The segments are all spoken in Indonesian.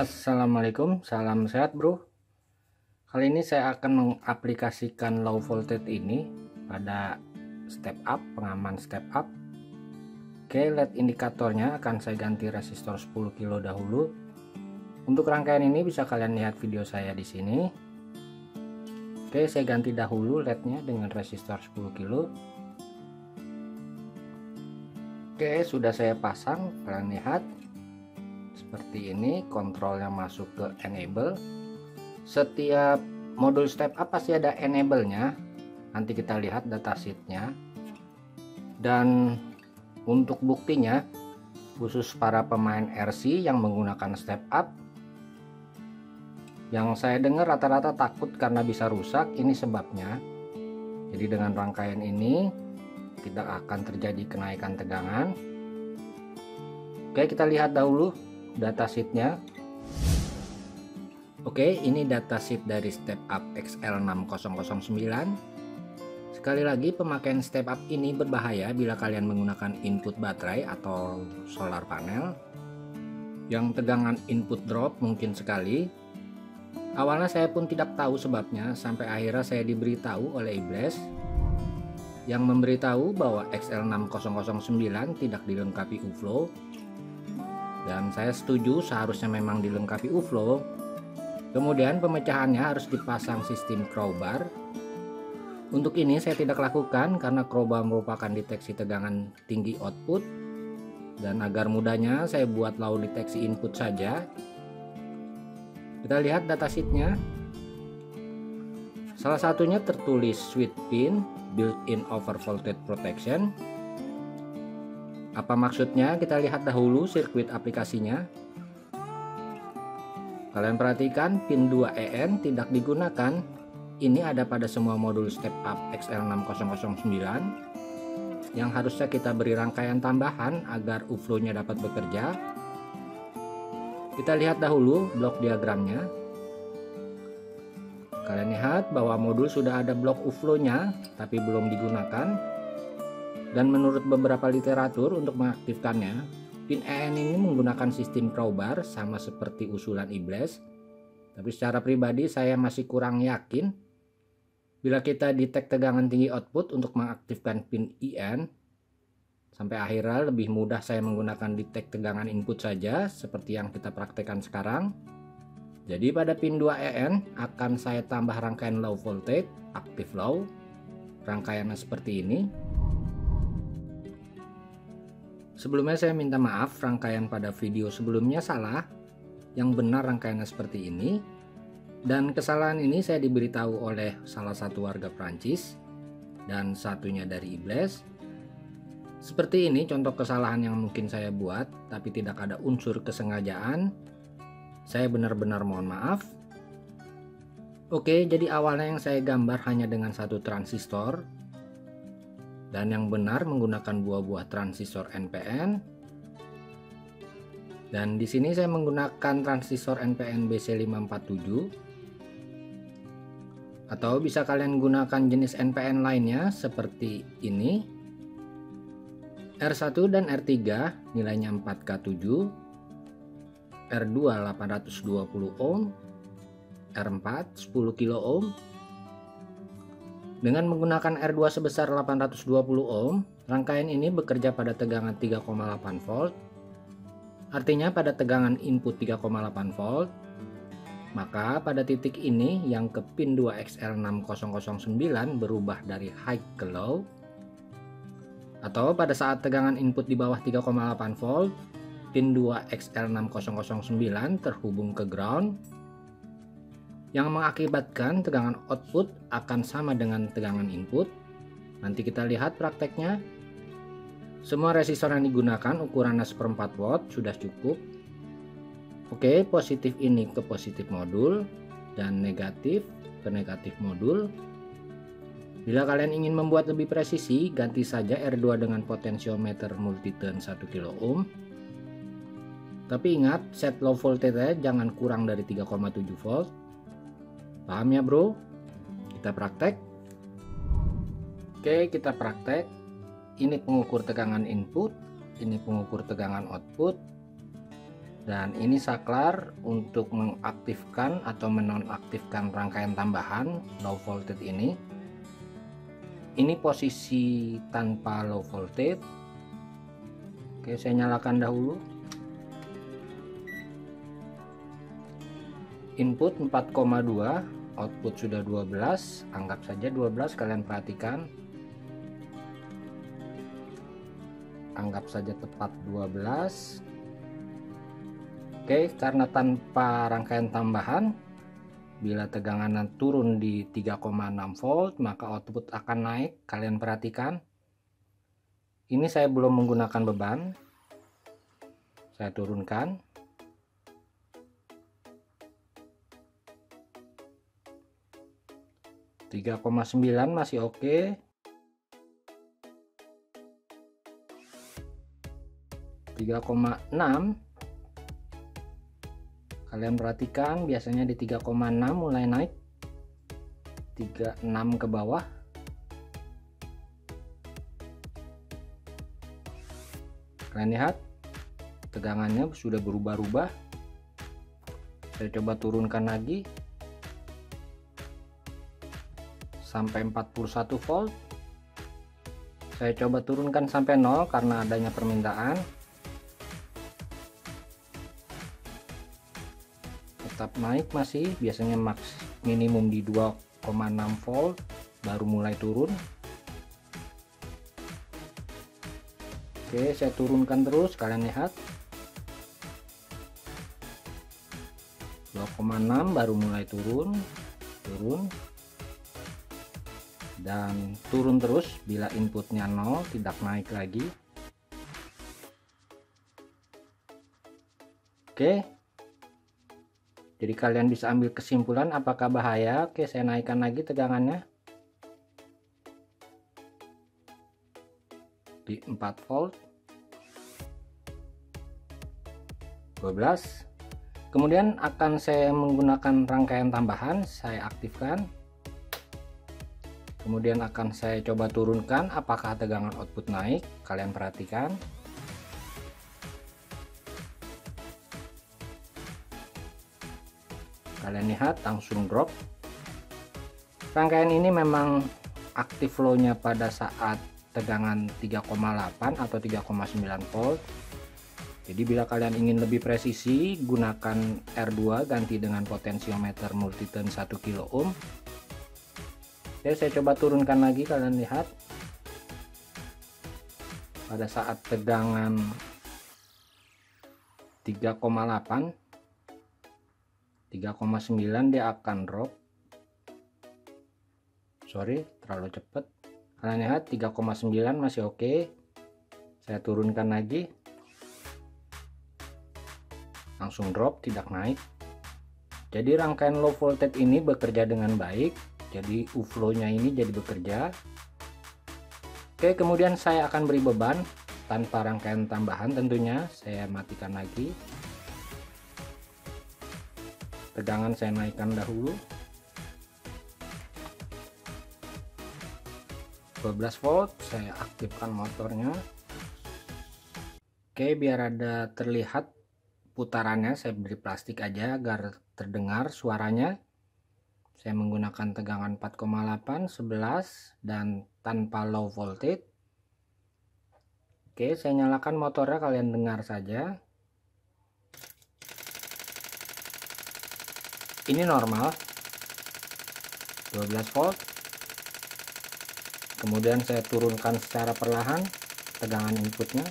Assalamualaikum, salam sehat bro. Kali ini saya akan mengaplikasikan low voltage ini pada step up, pengaman step up. Oke, LED indikatornya akan saya ganti resistor 10 kilo dahulu. Untuk rangkaian ini bisa kalian lihat video saya di sini. Oke, saya ganti dahulu LED-nya dengan resistor 10 kilo. Oke, sudah saya pasang, kalian lihat seperti ini kontrolnya masuk ke enable. Setiap modul step up pasti ada enable nya nanti kita lihat datasheetnya dan untuk buktinya khusus para pemain RC yang menggunakan step up yang saya dengar rata-rata takut karena bisa rusak ini sebabnya. Jadi dengan rangkaian ini tidak akan terjadi kenaikan tegangan. Oke kita lihat dahulu datasheetnya Oke ini datasheet dari step up XL6009 Sekali lagi pemakaian step up ini berbahaya bila kalian menggunakan input baterai atau solar panel. Yang tegangan input drop mungkin sekali. Awalnya saya pun tidak tahu sebabnya sampai akhirnya saya diberitahu oleh Iblis yang memberitahu bahwa XL6009 tidak dilengkapi UFlow dan saya setuju seharusnya memang dilengkapi UFLOW kemudian pemecahannya harus dipasang sistem crowbar. Untuk ini saya tidak lakukan karena crowbar merupakan deteksi tegangan tinggi output. Dan agar mudahnya saya buat low deteksi input saja. Kita lihat datasheetnya salah satunya tertulis switch pin built-in over voltage protection apa maksudnya? Kita lihat dahulu sirkuit aplikasinya. Kalian perhatikan pin 2EN tidak digunakan. Ini ada pada semua modul step up XL6009 yang harusnya kita beri rangkaian tambahan agar UFLOW-nya dapat bekerja. Kita lihat dahulu blok diagramnya. Kalian lihat bahwa modul sudah ada blok UFLOW-nya tapi belum digunakan dan menurut beberapa literatur untuk mengaktifkannya, pin EN ini menggunakan sistem crowbar sama seperti usulan Iblis. Tapi secara pribadi saya masih kurang yakin bila kita detect tegangan tinggi output untuk mengaktifkan pin IN sampai akhirnya lebih mudah saya menggunakan detect tegangan input saja seperti yang kita praktekkan sekarang. Jadi pada pin 2EN akan saya tambah rangkaian low voltage, active low. Rangkaiannya seperti ini. Sebelumnya saya minta maaf rangkaian pada video sebelumnya salah. Yang benar rangkaiannya seperti ini. Dan kesalahan ini saya diberitahu oleh salah satu warga Prancis dan satunya dari Iblis. Seperti ini contoh kesalahan yang mungkin saya buat tapi tidak ada unsur kesengajaan. Saya benar-benar mohon maaf. Oke, jadi awalnya yang saya gambar hanya dengan satu transistor dan yang benar menggunakan buah-buah transistor NPN dan di sini saya menggunakan transistor NPN BC547 atau bisa kalian gunakan jenis NPN lainnya seperti ini. R1 dan R3 nilainya 4K7 R2 820 ohm. R4 10 kilo ohm dengan menggunakan R2 sebesar 820 ohm, rangkaian ini bekerja pada tegangan 3,8 volt. Artinya pada tegangan input 3,8 volt, maka pada titik ini yang ke pin 2XL6009 berubah dari high ke low. Atau pada saat tegangan input di bawah 3,8 volt, pin 2XL6009 terhubung ke ground yang mengakibatkan tegangan output akan sama dengan tegangan input. Nanti kita lihat prakteknya. Semua resistor yang digunakan ukurannya seperempat watt sudah cukup. Oke, positif ini ke positif modul dan negatif ke negatif modul. Bila kalian ingin membuat lebih presisi, ganti saja R2 dengan potensiometer multiturn 1 kilo ohm. Tapi ingat, set low voltage jangan kurang dari 3,7 volt Paham ya bro? Kita praktek. Oke, kita praktek. Ini pengukur tegangan input, ini pengukur tegangan output. dan ini saklar untuk mengaktifkan atau menonaktifkan rangkaian tambahan low voltage ini ini posisi tanpa low voltage oke saya nyalakan dahulu input 4,2 output sudah 12 anggap saja 12 kalian perhatikan anggap saja tepat 12 Oke, karena tanpa rangkaian tambahan, bila tegangan turun di 3,6 volt, maka output akan naik. Kalian perhatikan. Ini saya belum menggunakan beban. Saya turunkan. Tiga koma sembilan masih oke. Tiga koma enam. Kalian perhatikan biasanya di 3,6 mulai naik. 36 ke bawah. Kalian lihat tegangannya sudah berubah-ubah. Saya coba turunkan lagi sampai 41 volt. Saya coba turunkan sampai 0 karena adanya permintaan. Tetap naik masih biasanya max minimum di 2,6 volt baru mulai turun. Oke saya turunkan terus kalian lihat. 2,6 baru mulai turun turun dan turun terus bila inputnya 0 tidak naik lagi. Oke. Jadi kalian bisa ambil kesimpulan apakah bahaya? Oke saya naikkan lagi tegangannya. Di 4 volt. 12 kemudian akan saya menggunakan rangkaian tambahan saya aktifkan kemudian akan saya coba turunkan apakah tegangan output naik. Kalian perhatikan. Kalian lihat langsung drop. Rangkaian ini memang aktif flow nya pada saat tegangan 3,8 atau 3,9 volt. Jadi bila kalian ingin lebih presisi gunakan R2 ganti dengan potensiometer multiten 1 kilo ohm Oke saya coba turunkan lagi kalian lihat. Pada saat tegangan 3,8 3,9 dia akan drop. Sorry terlalu cepat. Kalian lihat 3,9 masih oke. Saya turunkan lagi. Langsung drop tidak naik. Jadi rangkaian low voltage ini bekerja dengan baik jadi uflow nya ini jadi bekerja. Oke kemudian saya akan beri beban tanpa rangkaian tambahan tentunya. Saya matikan lagi. Tegangan saya naikkan dahulu. 12 volt saya aktifkan motornya. Oke biar ada terlihat putarannya saya beri plastik aja agar terdengar suaranya saya menggunakan tegangan 4,8 11 dan tanpa low voltage. Oke saya nyalakan motornya kalian dengar saja. Ini normal. 12 volt. Kemudian saya turunkan secara perlahan tegangan inputnya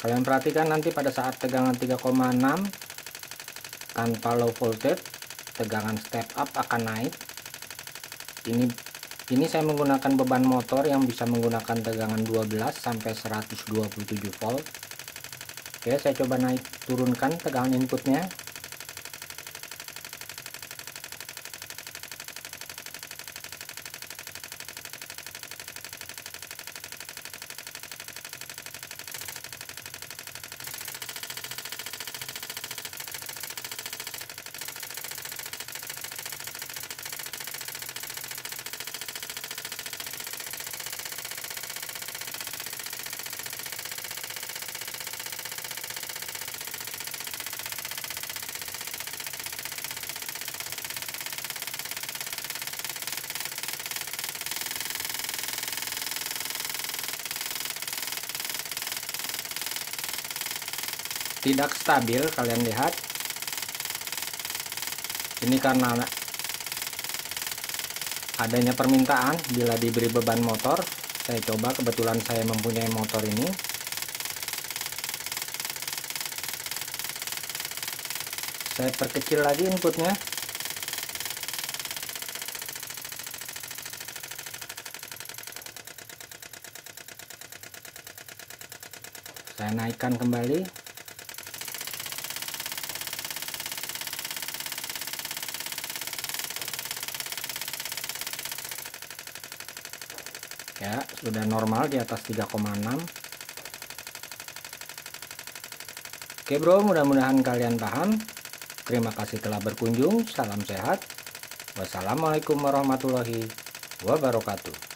kalian perhatikan nanti pada saat tegangan 3,6 tanpa low voltage tegangan step up akan naik. Ini ini saya menggunakan beban motor yang bisa menggunakan tegangan 12 sampai 127 volt. Oke saya coba naik turunkan tegangan inputnya tidak stabil kalian lihat. Ini karena adanya permintaan bila diberi beban motor. Saya coba kebetulan saya mempunyai motor ini. Saya perkecil lagi inputnya. Saya naikkan kembali ya sudah normal di atas 3,6 oke bro mudah-mudahan kalian paham. Terima kasih telah berkunjung. Salam sehat. Wassalamualaikum warahmatullahi wabarakatuh